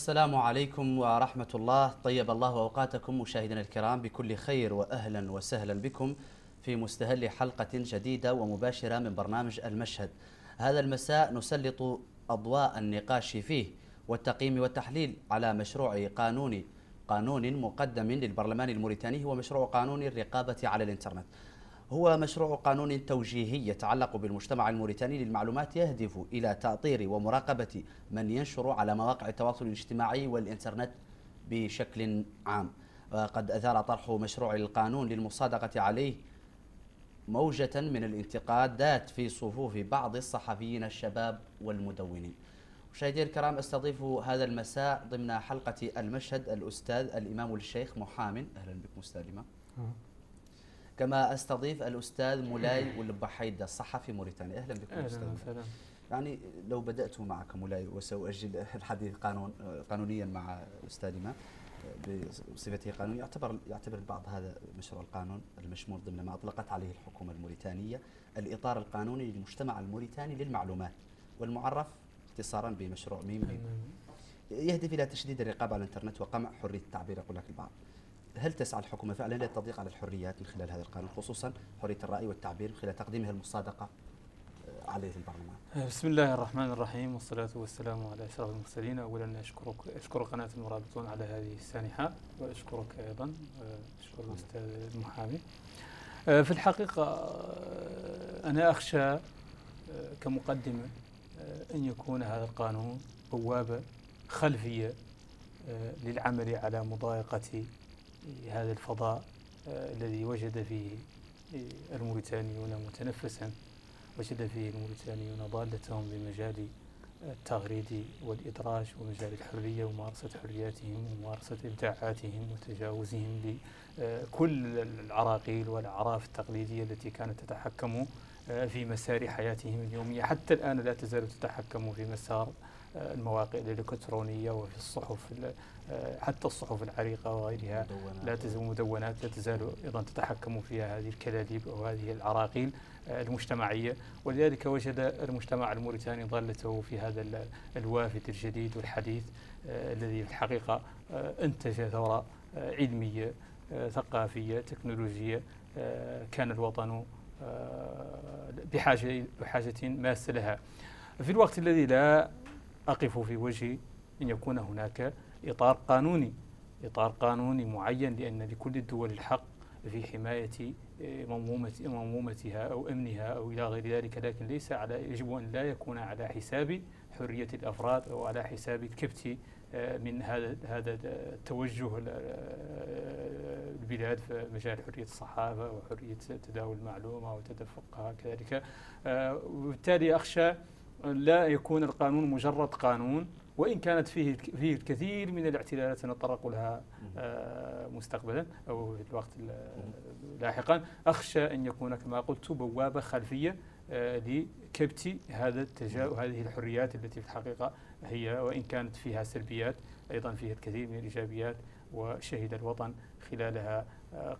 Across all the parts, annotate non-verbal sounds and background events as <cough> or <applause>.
السلام عليكم ورحمة الله. طيب الله أوقاتكم مشاهدينا الكرام بكل خير وأهلا وسهلا بكم في مستهل حلقة جديدة ومباشرة من برنامج المشهد. هذا المساء نسلط أضواء النقاش فيه والتقييم والتحليل على مشروع قانوني قانون مقدم للبرلمان الموريتاني هو مشروع قانون الرقابة على الإنترنت. هو مشروع قانون توجيهي يتعلق بالمجتمع الموريتاني للمعلومات يهدف إلى تأطير ومراقبة من ينشر على مواقع التواصل الاجتماعي والإنترنت بشكل عام. وقد أثار طرح مشروع القانون للمصادقة عليه موجة من الانتقادات في صفوف بعض الصحفيين الشباب والمدونين. مشاهدينا الكرام أستضيف هذا المساء ضمن حلقة المشهد الأستاذ الإمام الشيخ محامٍ أهلا بكم أستاذ الإمام. كما أستضيف الأستاذ مولاي والبحيد الصحفي موريتاني. أهلا بكم أستاذ وسهلا. يعني لو بدأت معك مولاي وساؤجل الحديث قانون قانونيا مع الاستاذ ما بصفته قانون يعتبر يعتبر البعض هذا مشروع القانون المشمول ضمن ما أطلقت عليه الحكومة الموريتانية الإطار القانوني للمجتمع الموريتاني للمعلومات والمعرف اختصارا بمشروع ميم ميم يهدف إلى تشديد الرقابة على الإنترنت وقمع حرية التعبير يقول لك البعض. هل تسعى الحكومة فعلا للتضييق على الحريات من خلال هذا القانون خصوصا حرية الرأي والتعبير من خلال تقديمها المصادقة عليه البرلمان؟ بسم الله الرحمن الرحيم والصلاة والسلام على أشرف المرسلين. أولا أشكرك أشكر قناة المرابطون على هذه السانحة وأشكرك أيضا أشكر الأستاذ المحامي. في الحقيقة أنا أخشى كمقدمة أن يكون هذا القانون بوابة خلفية للعمل على مضايقة هذا الفضاء آه الذي وجد فيه الموريتانيون متنفسا وجد فيه الموريتانيون ضالتهم بمجال التغريد والإدراج ومجال الحرية وممارسة حرياتهم وممارسة إبداعاتهم وتجاوزهم لكل العراقيل والأعراف التقليدية التي كانت تتحكم في مسار حياتهم اليومية. حتى الآن لا تزال تتحكم في مسار المواقع الإلكترونية وفي الصحف حتى الصحف العريقة وغيرها لا تزال مدونات لا تزال أيضا تتحكم فيها هذه الكلاليب أو هذه العراقيل المجتمعية. ولذلك وجد المجتمع الموريتاني ضالته في هذا الوافد الجديد والحديث الذي في الحقيقة أنتج ثورة علمية ثقافية تكنولوجية كان الوطن بحاجة بحاجة ماسة لها في الوقت الذي لا أقف في وجه أن يكون هناك إطار قانوني إطار قانوني معين لأن لكل الدول الحق في حماية منظومة منظومتها أو أمنها أو إلى غير ذلك لكن ليس على يجب أن لا يكون على حساب حرية الأفراد أو على حساب الكبت من هذا هذا التوجه البلاد في مجال حرية الصحافة وحرية تداول المعلومة وتدفقها كذلك. وبالتالي أخشى لا يكون القانون مجرد قانون وإن كانت فيه فيه الكثير من الاعتلالات سنتطرق لها مستقبلا أو في الوقت لاحقا. أخشى أن يكون كما قلت بوابة خلفية لكبت هذا هذه الحريات التي في الحقيقة هي وإن كانت فيها سلبيات أيضا فيها الكثير من الإيجابيات وشهد الوطن خلالها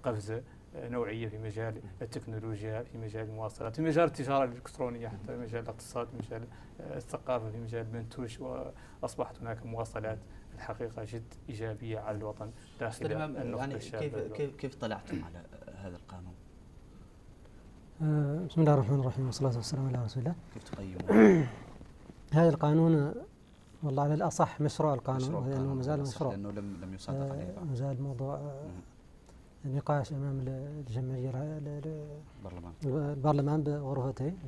قفزة نوعية في مجال التكنولوجيا في مجال المواصلات في مجال التجارة الإلكترونية حتى في مجال الاقتصاد في مجال الثقافة في مجال المنتوج وأصبحت هناك مواصلات الحقيقة جد إيجابية على الوطن داخل يعني كيف, كيف, كيف طلعتم على هذا القانون؟ آه بسم الله الرحمن الرحيم والصلاة والسلام على رسول الله. كيف تقيمون؟ <coughs> هذا القانون والله على الأصح مشروع القانون مشروع لأنه ما زال مشروع. لأنه لم لم يصادق عليه. ما زال الموضوع نقاش أمام الجمعيه البرلمان. البرلمان بغرفتين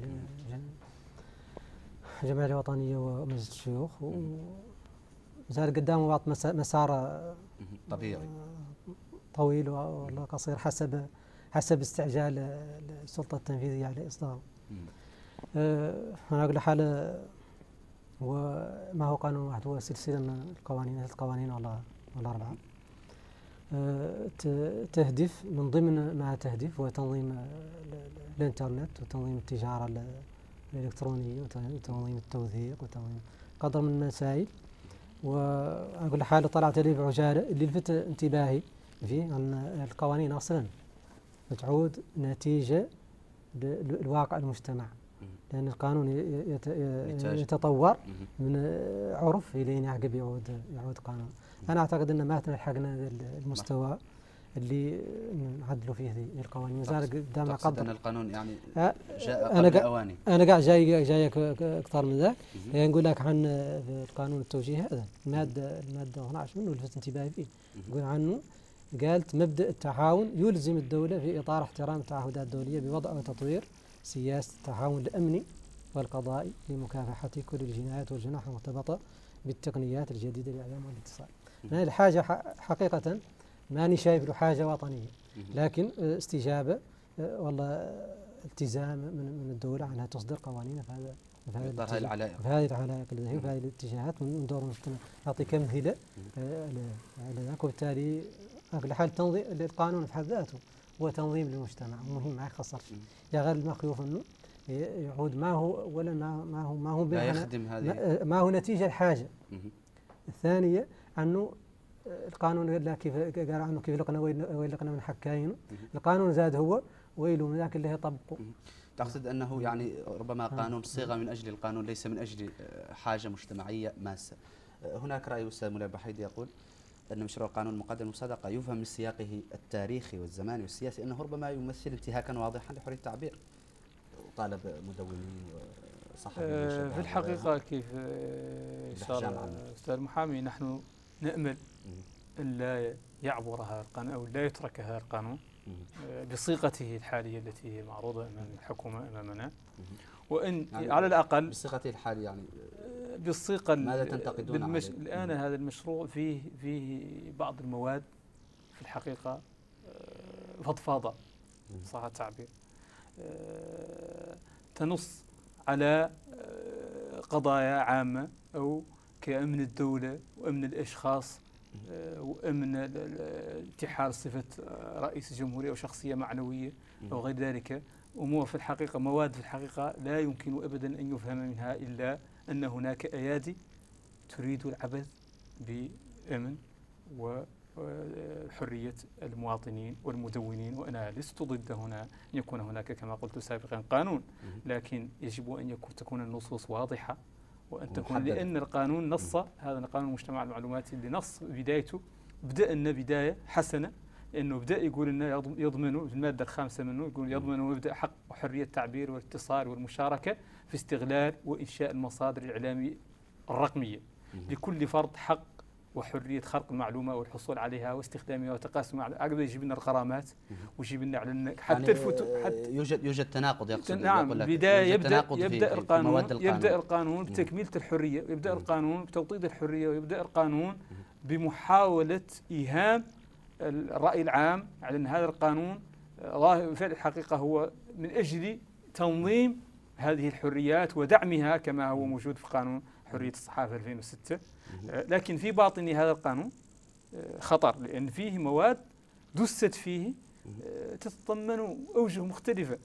الجمعيه الوطنية ومجلس الشيوخ وزال قدامه بعض مسار طبيعي. طويل ولا قصير حسب حسب استعجال السلطة التنفيذية على إصداره. أنا أقول حاله وما هو قانون واحد هو سلسلة من القوانين ثلاث قوانين ولا ولا اربعه. تهدف من ضمن ما تهدف هو تنظيم الانترنت وتنظيم التجارة الإلكترونية وتنظيم التوثيق وتنظيم قدر من المسائل. وأقول حالة طلعت لي بعجالة اللي لفت انتباهي فيه أن القوانين أصلا تعود نتيجة للواقع المجتمع. لأن القانون. يتطور. من عرف إلين يعقب يعود يعود قانون. أنا أعتقد أن ما لحقنا ذا المستوى اللي نعدلوا فيه ذي القوانين. مازال قدامنا أن قدر القانون يعني أه، جاء أنا قبل قا- أواني أنا قاعد جاي جايك أكثر من ذاك. يعني نقول لك عن القانون التوجيهي هذا. المادة المادة 12 منه لفت انتباهي فيه. يقول عنه. قالت مبدأ التعاون يلزم الدولة في إطار احترام التعهدات الدولية بوضع وتطوير. سياسة التعاون الأمني والقضائي لمكافحة كل الجنايات والجناح المرتبطة بالتقنيات الجديدة للإعلام والاتصال. أنا الحاجة حقيقة ماني شايف له حاجة وطنية. لكن استجابة آه، والله التزام من من الدولة عنها تصدر قوانين في هذا في الاتجاه. العلائق في هذه العلائق اللي في هذه الاتجاهات من دور المجتمع نعطيك امثله آه، على ذاك وبالتالي على كل حال تنظيم القانون في حد ذاته هو تنظيم للمجتمع مهم ما يخسرش. يا غير المخيوف انه يعود ما هو ولا ما ما هو ما هو لا يخدم هذه ما, هو نتيجة الحاجة. الثانية أنه القانون قال كيف قال عنه كيف لقنا ويل ويل لقنا من حكاين. القانون زاد هو ويل من ذاك اللي يطبقه تقصد أنه يعني ربما آه. قانون صيغة من أجل القانون ليس من أجل آه، حاجة مجتمعية ماسة آه، هناك رأي أستاذ مولاي بحيد يقول أن مشروع قانون مقدم المصادقة يفهم من سياقه التاريخي والزماني والسياسي أنه ربما يمثل انتهاكا واضحا لحرية التعبير وطالب مدونين وصحفيين آه، في الحقيقة كيف آه، إشار عامة. أستاذ المحامي نحن نأمل. أن لا يعبر هذا القانون أو لا يترك هذا القانون. آه، بصيغته الحالية التي هي معروضة أمام الحكومة أمامنا وأن يعني على الأقل بصيغته الحالية يعني بالصيغة ال- ماذا تنتقدون بالمش... عليه؟ الآن مم. هذا المشروع فيه فيه بعض المواد في الحقيقة آه، فضفاضة مم. صح التعبير آه، تنص على آه، قضايا عامة أو كأمن الدولة وأمن الأشخاص آه، وأمن ال- ال- انتحال صفة آه، رئيس الجمهورية أو شخصية معنوية أو غير ذلك أمور في الحقيقة مواد في الحقيقة لا يمكن أبدا أن يفهم منها إلا أن هناك أيادي تريد العبث بأمن وحرية المواطنين والمدونين وأنا لست ضد هنا أن يكون هناك كما قلت سابقا قانون. لكن يجب أن يكون تكون النصوص واضحة وأن تكون ومحددة. لأن القانون نص هذا القانون المجتمع المعلوماتي اللي نص بدايته بدأ لنا بداية حسنة لأنه بدأ يقول يضم- يضمن في المادة الخامسة منه يقول يضمن مبدأ حق وحرية التعبير والاتصال والمشاركة في استغلال وإنشاء المصادر الإعلامية الرقمية مهم. لكل فرد حق وحرية خلق المعلومة والحصول عليها واستخدامها وتقاسمها هكذا يجيب لنا الغرامات. ويجيب لنا على إن- حتى يعني الفتو حتى يوجد يوجد تناقض يقصد نعم يوجد يبدأ تناقض في- يبدأ في- القانون القانون مم. بتكميلة الحرية يبدأ مم. القانون بتوطيد الحرية ويبدأ القانون بمحاولة إيهام الرأي العام على أن هذا القانون آه، ظاهر في الحقيقة هو من أجل تنظيم هذه الحريات ودعمها كما هو موجود في قانون حرية الصحافة 2006 مهم. آه، لكن في باطن هذا القانون آه، خطر لأن فيه مواد دست فيه تتضمن أوجه مختلفة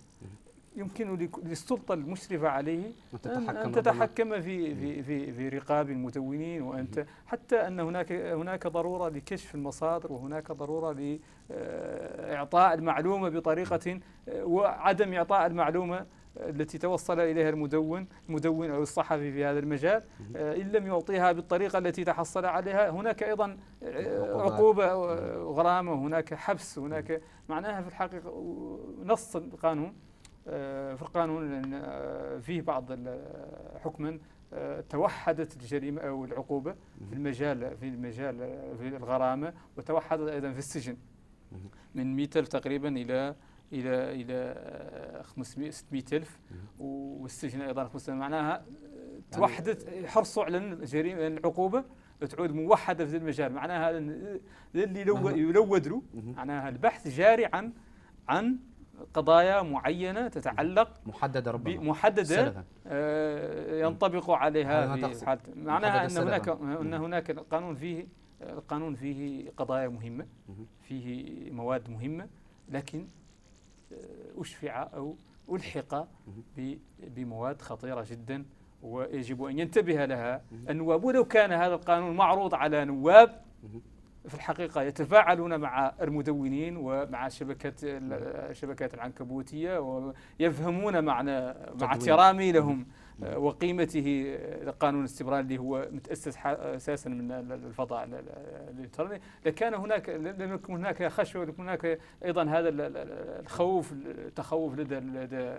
يمكن للسلطة المشرفة عليه أن, تتحكم في في في في رقاب المدونين وأنت حتى أن هناك هناك ضرورة لكشف المصادر وهناك ضرورة لإعطاء المعلومة بطريقة آه، وعدم إعطاء المعلومة التي توصل إليها المدون المدون أو الصحفي في هذا المجال آه، إن لم يعطيها بالطريقة التي تحصل عليها. هناك أيضا آه،. عقوبة وغرامة وهناك حبس هناك معناها في الحقيقة نص القانون. آه، في القانون آه، فيه بعض ال- حكما آه، توحدت الجريمة أو العقوبة في المجال في المجال آه، في الغرامة وتوحدت أيضا في السجن. من 100 ألف تقريبا إلى إلى إلى آه، 500 600 ألف والسجن أيضا 500 معناها آه، توحدت حرصوا على الجريمة العقوبة تعود موحدة في المجال معناها اللي. يلود له. معناها البحث جاري عن عن قضايا معينة تتعلق محددة ربما بمحددة سلفا آه، ينطبق عليها في معناها محددة أن هناك. أن هناك القانون فيه القانون فيه قضايا مهمة مهم. فيه مواد مهمة لكن آه، أشفع أو ألحق بمواد خطيرة جدا ويجب أن ينتبه لها. النواب ولو كان هذا القانون معروض على نواب. في الحقيقة يتفاعلون مع المدونين ومع شبكات الشبكات العنكبوتية ويفهمون معنى مع احترامي لهم. وقيمته قانون الاستبرار اللي هو متأسس أساسا من الفضاء الإلكتروني لكان هناك لم يكن هناك خشية ولم يكن هناك أيضا هذا الخوف التخوف لدى لدى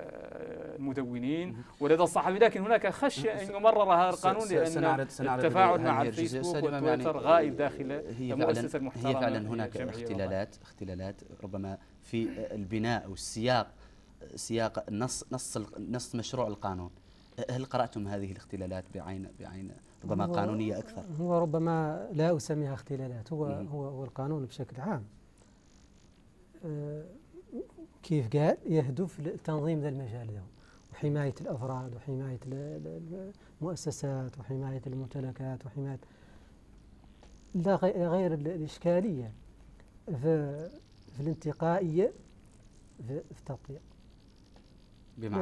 المدونين ولدى الصحفيين لكن هناك خشية أن يمرر هذا القانون لأن التفاعل مع الفيسبوك والتويتر يعني غائب داخل هي المؤسسة المحترمة هي فعلا هناك اختلالات اختلالات ربما في البناء أو السياق سياق نص نص نص مشروع القانون. هل قرأتم هذه الاختلالات بعين بعين ربما قانونية أكثر؟ هو ربما لا أسميها اختلالات هو هو هو القانون بشكل عام. آه، كيف قال؟ يهدف لتنظيم ذا المجال له وحماية الأفراد وحماية المؤسسات وحماية الممتلكات وحماية لا غير الإشكالية في, في الانتقائية في التطبيق.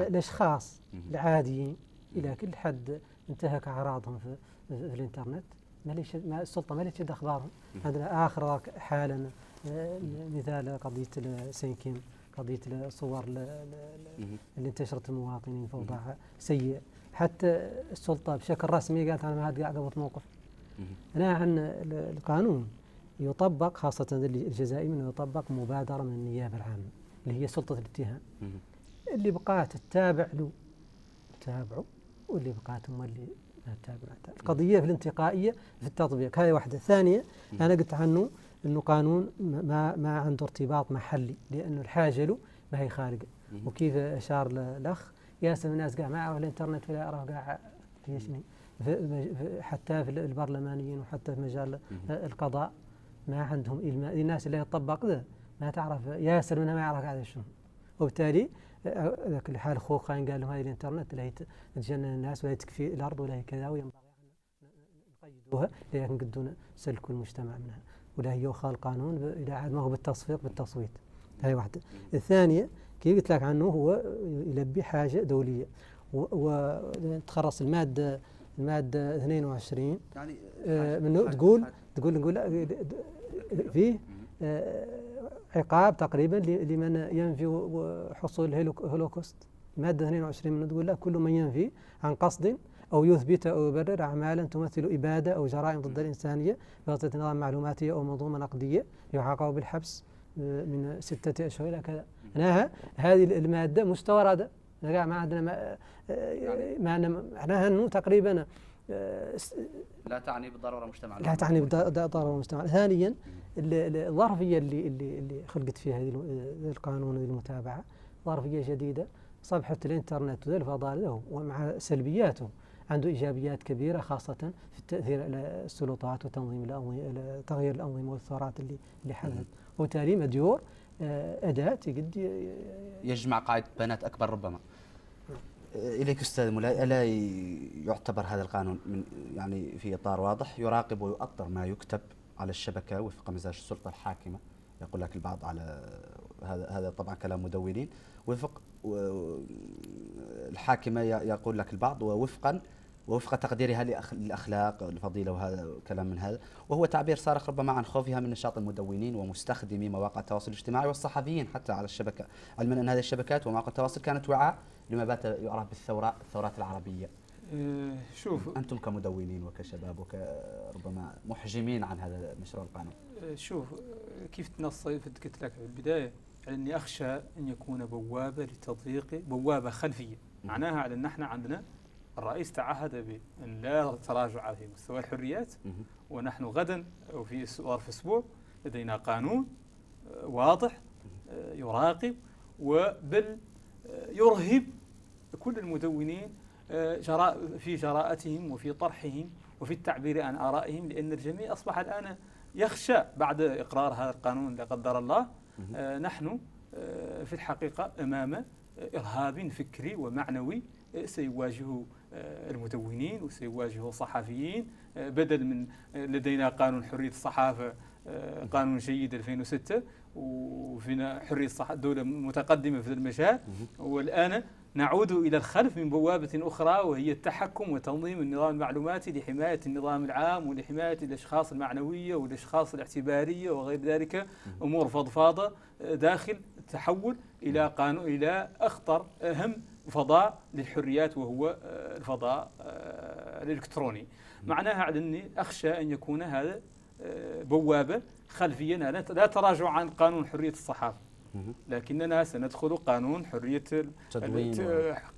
الأشخاص العاديين إلى كل حد انتهك أعراضهم في, في الإنترنت. ما ليش ما السلطة ما ليش أخبارهم؟ عندنا آخر حالا آه، مثال قضية سينكيم قضية الصور اللي انتشرت المواطنين فوضاها سيء. حتى السلطة بشكل رسمي قالت أنا ما عاد قاعد موقف. أنا عن القانون يطبق خاصة الجزائي منه يطبق مبادرة من النيابة العامة اللي هي سلطة الاتهام. اللي بقات تتابع له. تابعه واللي بقات هم اللي ما تتابع القضية في الانتقائية في التطبيق. هذه واحدة. ثانية أنا قلت عنه أنه قانون ما ما عنده ارتباط محلي لأنه الحاجة له ما هي خارجة. وكيف أشار الأخ ياسر الناس قاع معه الإنترنت ولا يعرف قاع يشني. حتى في البرلمانيين وحتى في مجال القضاء ما عندهم الناس اللي يطبق ذا ما تعرف ياسر منها ما يعرف هذا شنو وبالتالي ذاك الحال خوخ قال لهم هذه الانترنت لا تجنن الناس ولا تكفي الأرض ولا كذا وينبغي أن نقيدوها لكن قدونا سلكوا المجتمع منها. ولا هي القانون إلى عاد ما هو بالتصفيق بالتصويت. هذه واحدة. الثانية كي قلت لك عنه هو يلبي حاجة دولية. وتخرص المادة المادة 22 يعني آه منه تقول تقول نقول فيه عقاب تقريبا لمن ينفي حصول الهولوكوست مادة 22 من تقول لا كل من ينفي عن قصد أو يثبت أو يبرر أعمالا تمثل إبادة أو جرائم ضد الإنسانية بواسطة نظام معلوماتية أو منظومة نقدية يعاقب بالحبس آه، من ستة أشهر إلى كذا. معناها هذه المادة مستوردة. ما عندنا ما آه، معناها أنه تقريبا آه، لا تعني بالضرورة المجتمع لا تعني بالضروره المجتمع ثانيا الظرفية اللي اللي اللي خلقت فيها هذه القانون المتابعة ظرفية جديدة صفحة الإنترنت والفضاء له ومع سلبياته عنده إيجابيات كبيرة خاصة في التأثير على السلطات وتنظيم الانظمه تغيير الأنظمة والثورات اللي اللي حدثت. وبالتالي مديور آه، أداة يجمع قاعدة بيانات أكبر ربما. إليك أستاذ مولاي ألا يعتبر هذا القانون من يعني في إطار واضح؟ يراقب ويؤطر ما يكتب على الشبكة وفق مزاج السلطة الحاكمة. يقول لك البعض على هذا هذا طبعا كلام مدونين. وفق الحاكمة يقول لك البعض ووفقا ووفق تقديرها للأخلاق الفضيلة وهذا كلام من هذا. وهو تعبير صارخ ربما عن خوفها من نشاط المدونين ومستخدمي مواقع التواصل الاجتماعي والصحفيين حتى على الشبكة. علما أن هذه الشبكات ومواقع التواصل كانت وعاء لما بات يعرف بالثورات الثورات العربية. أه شوف. أنتم كمدونين وكشباب وكربما محجمين عن هذا المشروع القانون أه شوف كيف تنص قلت لك في البداية أني أخشى أن يكون بوابة لتضييق بوابة خلفية. معناها على أن إحنا عندنا الرئيس تعهد بأن لا تراجع في مستوى الحريات. ونحن غدا أو في ظرف أسبوع لدينا قانون آه، واضح آه، يراقب وبل يرهب كل المدونين جراء في جراءتهم وفي طرحهم وفي التعبير عن آرائهم لأن الجميع أصبح الآن يخشى بعد إقرار هذا القانون لا قدر الله. نحن في الحقيقة أمام إرهاب فكري ومعنوي سيواجه آه، المدونين وسيواجه الصحفيين آه، بدل من آه، لدينا قانون حرية الصحافة قانون جيد 2006 وفينا حرية الصحافة دولة متقدمة في المجال. والآن نعود إلى الخلف من بوابة أخرى وهي التحكم وتنظيم النظام المعلوماتي لحماية النظام العام ولحماية الأشخاص المعنوية والأشخاص الاعتبارية وغير ذلك. أمور فضفاضة داخل التحول إلى قانون إلى أخطر أهم فضاء للحريات وهو الفضاء الإلكتروني. معناها على أني أخشى أن يكون هذا بوابة خلفية. لا تراجع عن قانون حرية الصحافة لكننا سندخل قانون حرية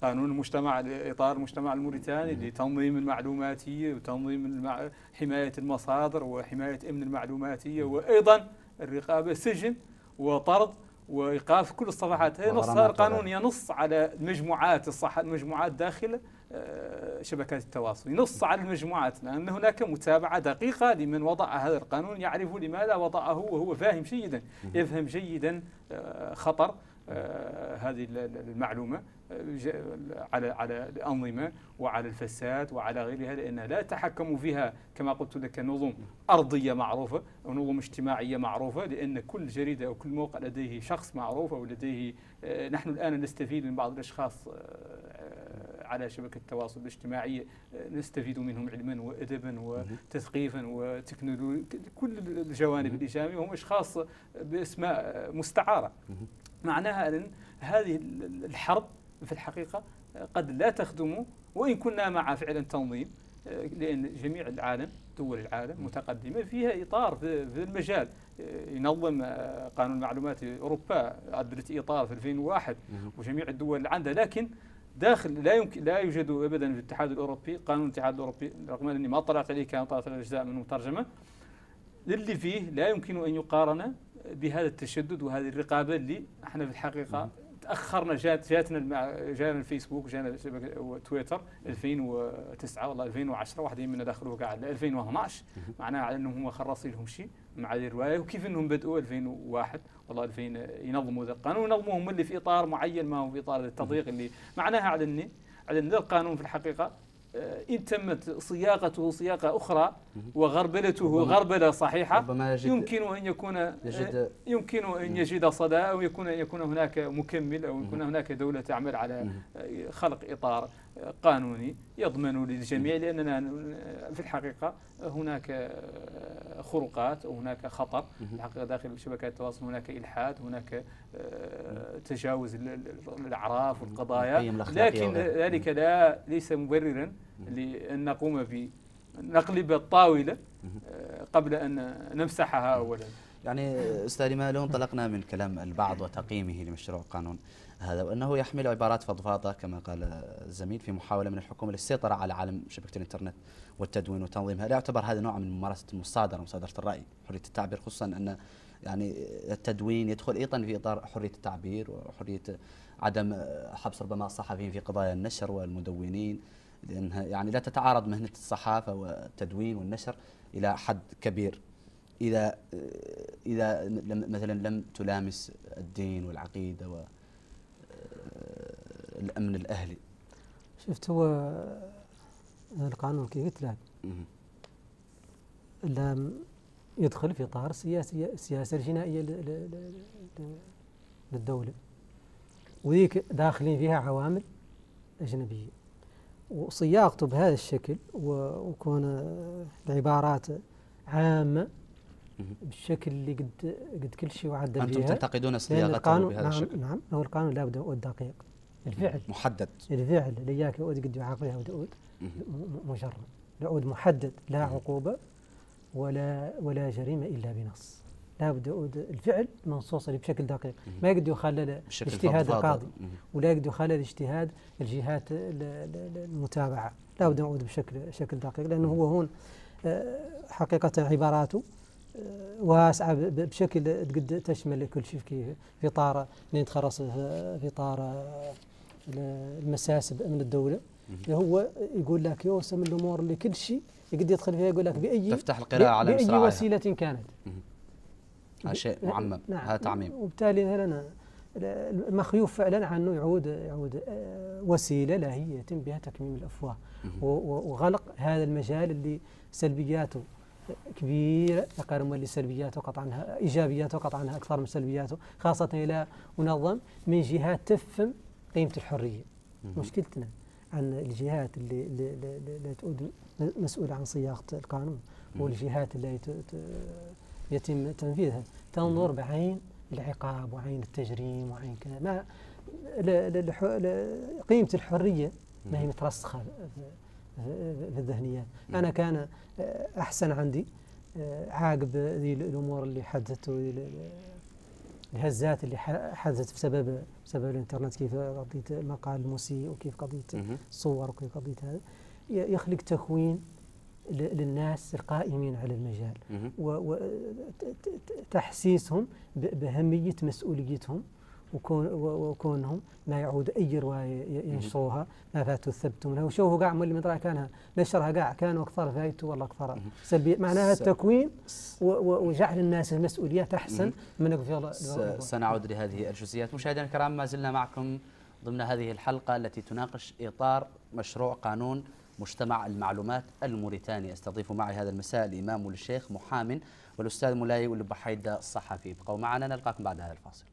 قانون المجتمع إطار المجتمع الموريتاني لتنظيم المعلوماتية وتنظيم المع... حماية المصادر وحماية أمن المعلوماتية وأيضا الرقابة سجن وطرد وإيقاف كل الصفحات. هي نص القانون ينص على المجموعات الصح المجموعات داخل آه، شبكات التواصل. ينص على المجموعات لأن هناك متابعة دقيقة لمن وضع هذا القانون يعرف لماذا وضعه وهو فاهم جيدا يفهم جيدا آه، خطر آه، هذه المعلومة على على الأنظمة وعلى الفساد وعلى غيرها لأنها لا تحكم فيها كما قلت لك نظم أرضية معروفة أو نظم اجتماعية معروفة لأن كل جريدة أو كل موقع لديه شخص معروف أو لديه نحن الآن نستفيد من بعض الأشخاص على شبكة التواصل الاجتماعي آه، نستفيد منهم علما وأدبا وتثقيفا وتكنولوجيا كل الجوانب الإيجابية هم أشخاص بأسماء مستعارة. معناها أن هذه الحرب في الحقيقة قد لا تخدم وإن كنا مع فعلا تنظيم آه، لأن جميع العالم دول العالم متقدمة فيها إطار في المجال. آه، ينظم قانون المعلومات أوروبا أدرت إطار في 2001 وجميع الدول اللي عندها لكن داخل لا يمكن لا يوجد ابدا في الاتحاد الأوروبي قانون الاتحاد الأوروبي رغم اني ما طلعت عليه كان طلعت على اجزاء منه مترجمة اللي فيه لا يمكن أن يقارن بهذا التشدد وهذه الرقابة اللي إحنا في الحقيقة تأخرنا جات جاتنا جانا الفيسبوك جانا تويتر 2009 والله 2010 واحدين منا دخلوا قاعد 2012 معناها على أنهم هم خلصوا لهم شيء. مع هذه الرواية وكيف إنهم بدأوا 2001 والله 2000 ينظموا ذا القانون ينظموه هم اللي في إطار معين ما هو في إطار التضييق اللي معناها على اني على ان القانون في الحقيقة آه، إن تمت صياغته صياغة أخرى وغربلته غربلة صحيحة يمكن أن يكون يجد آه، يمكن أن يجد صدى أو يكون يكون هناك مكمل أو يكون هناك دولة تعمل على آه، خلق إطار. قانوني يضمن للجميع لأننا في الحقيقة هناك خروقات وهناك خطر الحقيقة داخل شبكات التواصل هناك إلحاد هناك تجاوز الأعراف والقضايا. لكن ذلك لا ليس مبررا لأن نقوم بنقلب الطاولة آه، قبل أن نمسحها أولا. يعني أستاذ ما لو انطلقنا من كلام البعض وتقييمه لمشروع قانون هذا وأنه يحمل عبارات فضفاضة كما قال الزميل في محاولة من الحكومة للسيطرة على عالم شبكة الإنترنت والتدوين وتنظيمها. لا يعتبر هذا نوع من ممارسة المصادرة مصادرة الرأي حرية التعبير خصوصا أن يعني التدوين يدخل أيضا في إطار حرية التعبير وحرية عدم حبس ربما الصحفيين في قضايا النشر والمدونين لانها يعني لا تتعارض مهنة الصحافة والتدوين والنشر إلى حد كبير. إذا إذا لم مثلا لم تلامس الدين والعقيدة والامن الأهلي. شفت هو القانون كي قلت لك لم يدخل في إطار السياسة السياسة الجنائية للدولة. وذيك داخلين فيها عوامل أجنبية. وصياغته بهذا الشكل وكون العبارات عامة بالشكل اللي قد قد كل شيء وعدل أنتم فيها تعتقدون صياغته بهذا نعم الشكل؟ نعم هو القانون لابد يؤد دقيق. الفعل. محدد. الفعل اللي إياك يؤد قد يعاقبها ودؤود مجرد يعود محدد لا عقوبة ولا ولا جريمة إلا بنص. لا بد الفعل منصوص بشكل دقيق. ما يقدر يخلل اجتهاد القاضي. ولا يقدر يخلل اجتهاد الجهات المتابعة. لا بد يعود بشكل شكل دقيق. لأنه هو هون آه، حقيقة عباراته آه، واسعة بشكل قد تشمل كل شيء في في اطار نتخرص في اطار آه، المساسب من الدولة. هو يقول لك يوسم الأمور اللي كل شيء يقدر يدخل فيها يقول لك بأي تفتح القراءة على بأي وسيلة كانت. هذا شيء معمم. نعم. هذا تعميم. وبالتالي لنا المخيوف فعلا عنه يعود يعود آه، وسيلة لا هي يتم بها تكميم الأفواه. وغلق هذا المجال اللي سلبياته كبيرة يقارن من سلبياته قطعا إيجابياته قطعا أكثر من سلبياته خاصة إلى منظم من جهات تفهم قيمة الحرية. مشكلتنا عن الجهات اللي, اللي, اللي, مسؤولة عن صياغة القانون والجهات اللي يتم تنفيذها. تنظر بعين العقاب وعين التجريم وعين كذا. ما قيمة الحرية ما هي مترسخة في الذهنيات. أنا كان أحسن عندي عاقب ذي الأمور اللي حدثت الهزات اللي حدثت بسبب بسبب الإنترنت كيف قضيه المقال المسيء وكيف قضيه الصور وكيف قضيه هذا. يخلق تكوين للناس القائمين على المجال. وتحسيسهم بأهمية مسؤوليتهم. وكون وكونهم ما يعود أي روايه ينشروها ما فاتوا الثبت منها وشوفوا قاع اللي مدري كانها نشرها قاع كانوا أكثر فايته ولا أكثر سلبيه معناها التكوين وجعل الناس المسؤوليات أحسن من قبل سنعود لهذه الجزئيات. مشاهدينا الكرام ما زلنا معكم ضمن هذه الحلقة التي تناقش إطار مشروع قانون مجتمع المعلومات الموريتاني استضيف معي هذا المساء الإمام والشيخ محام والأستاذ مولاي والبحيدة الصحفي. ابقوا معنا نلقاكم بعد هذا الفاصل.